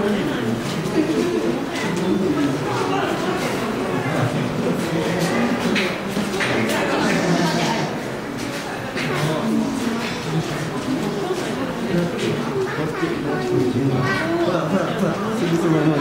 ほらほらほら。